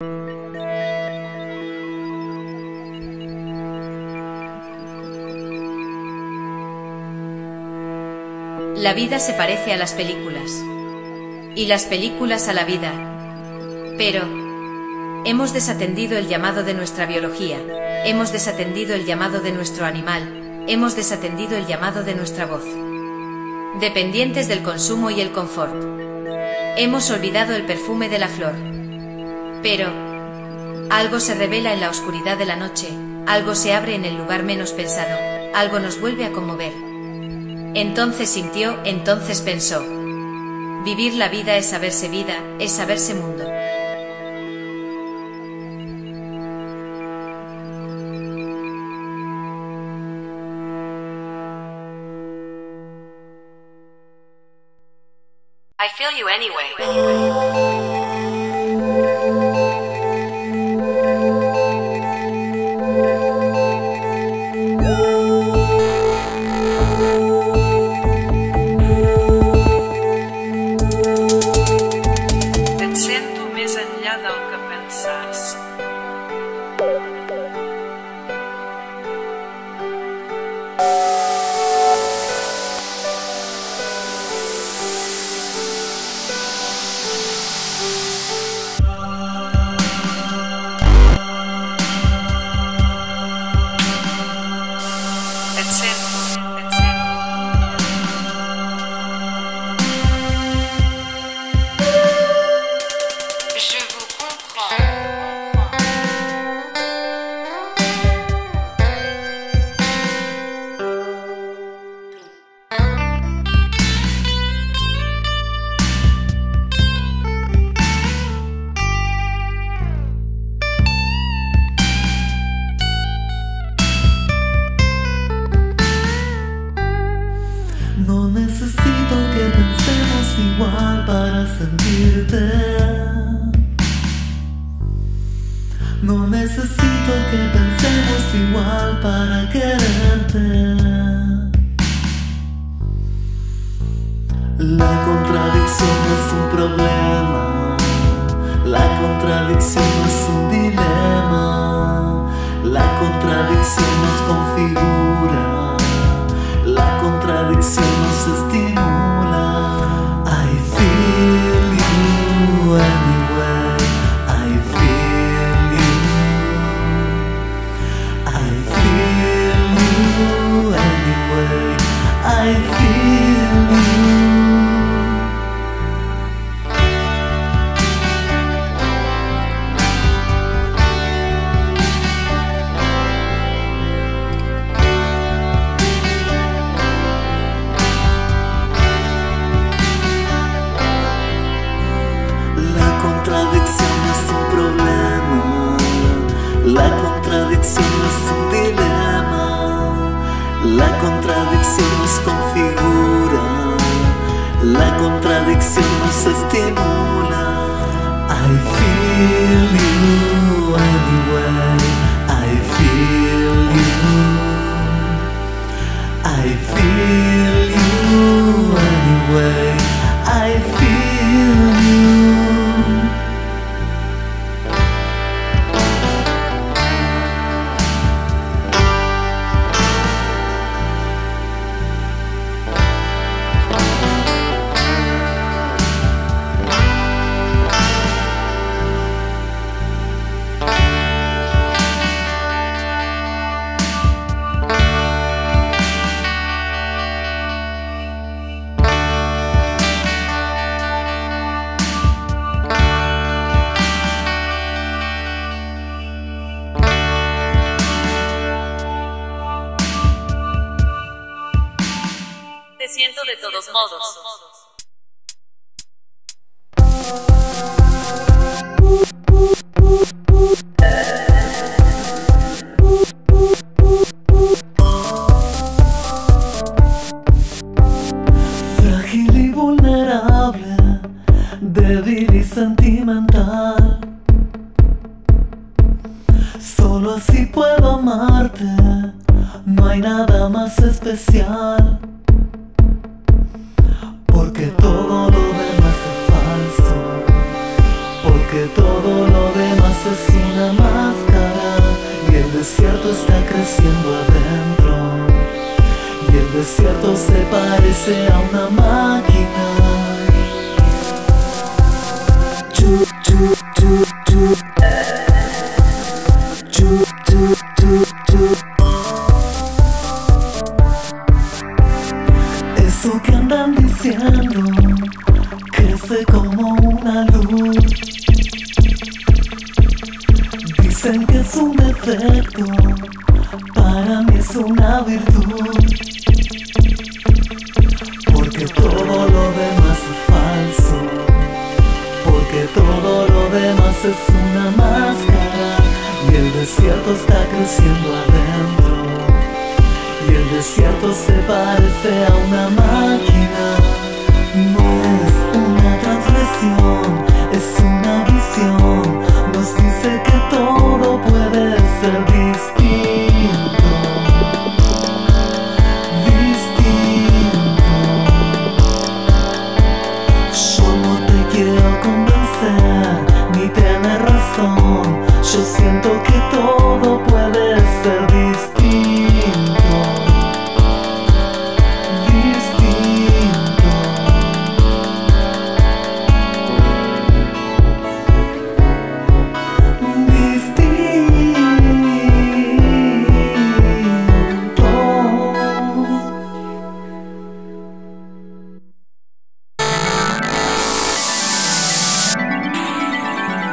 La vida se parece a las películas. Y las películas a la vida. Pero, hemos desatendido el llamado de nuestra biología, hemos desatendido el llamado de nuestro animal, hemos desatendido el llamado de nuestra voz. Dependientes del consumo y el confort. Hemos olvidado el perfume de la flor. Pero, algo se revela en la oscuridad de la noche, algo se abre en el lugar menos pensado, algo nos vuelve a conmover. Entonces sintió, entonces pensó. Vivir la vida es saberse vida, es saberse mundo. Que pensemos igual para quererte. La contradicción es un problema. La contradicción es un dilema. La contradicción nos configura. La contradicción nos estimula.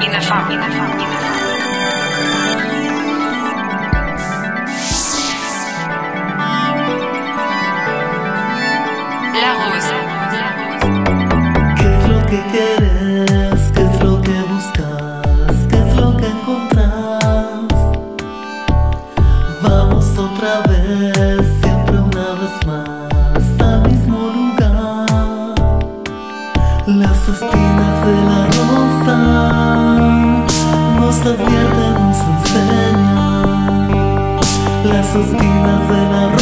inefable. La Rose. ¿Qué es lo que queda? 在那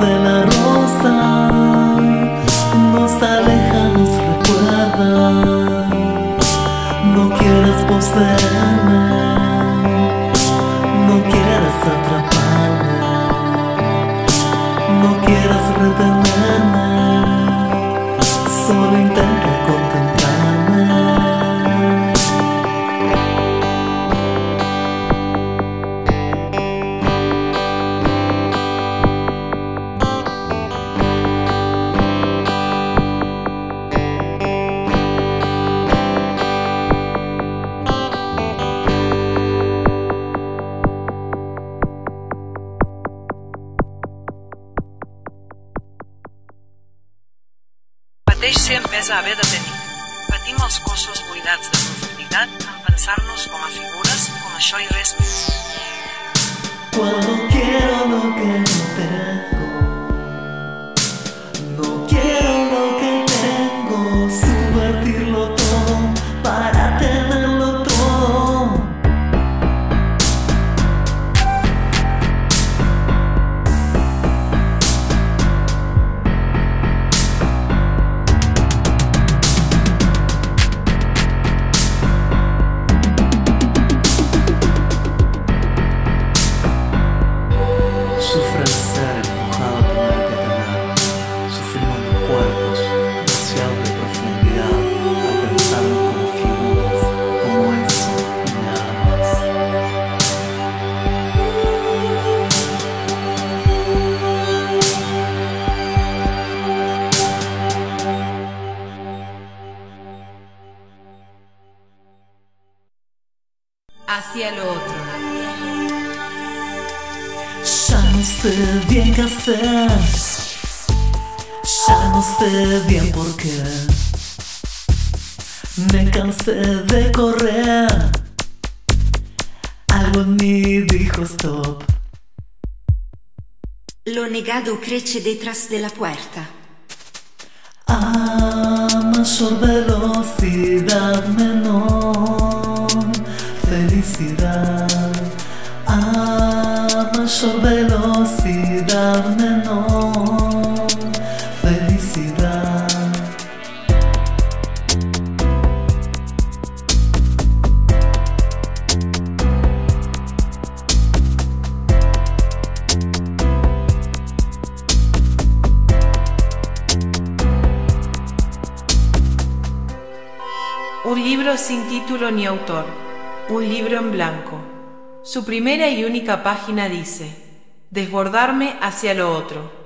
de la rosa nos alejanos recuerda. No quieres poseer. mateix sempre és haver de tenir. Patim els cossos buidats de profunditat en pensar-nos com a figures, com això i res més. Cuando quiero no quiero. França. sé bien por qué. Me cansé de correr. Algo en mí dijo stop. Lo negado crece detrás de la puerta. A mayor velocidad, menor felicidad. A mayor velocidad, menor. sin título ni autor, un libro en blanco. Su primera y única página dice, desbordarme hacia lo otro.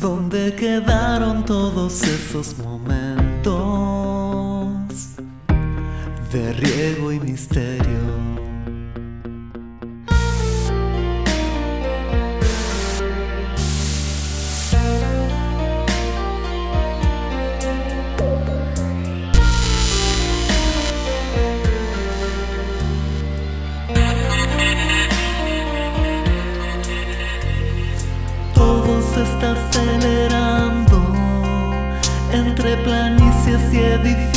¿Dónde quedaron todos esos momentos de riego y misterio? edificio.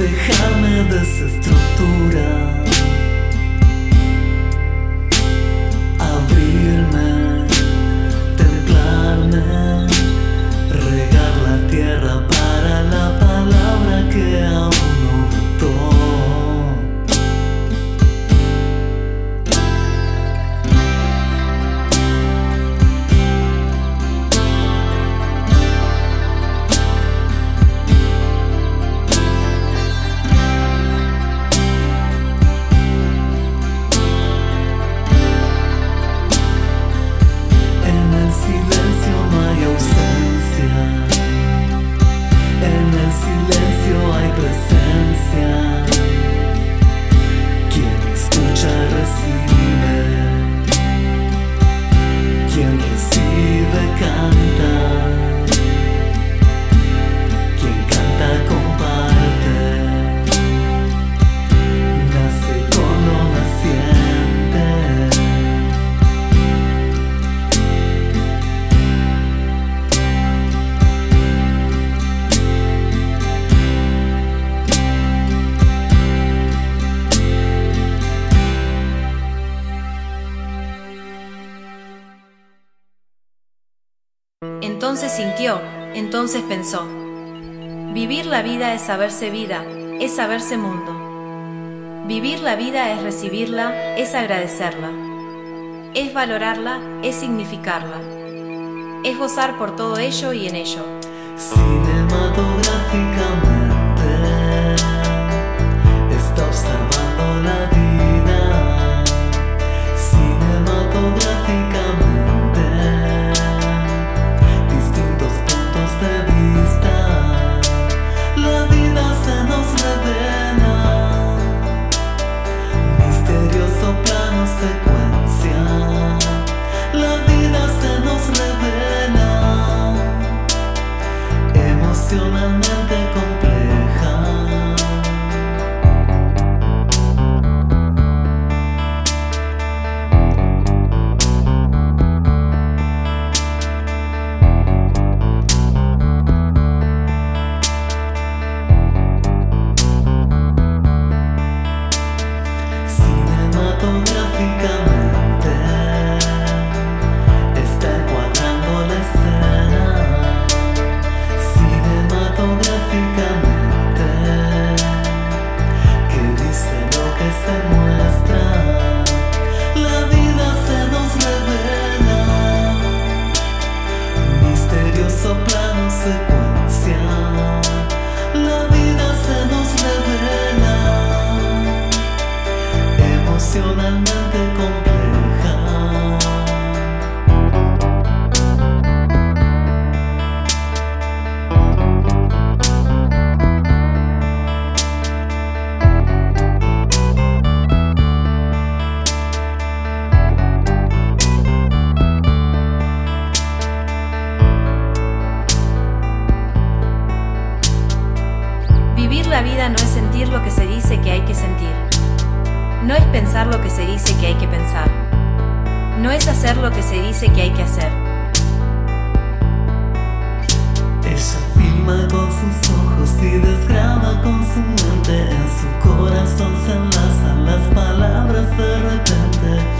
Déjame desestructurar. Entonces pensó, vivir la vida es saberse vida, es saberse mundo. Vivir la vida es recibirla, es agradecerla. Es valorarla, es significarla. Es gozar por todo ello y en ello. still another con sus ojos y desgrama con su mente. En su corazón se enlazan las palabras de repente.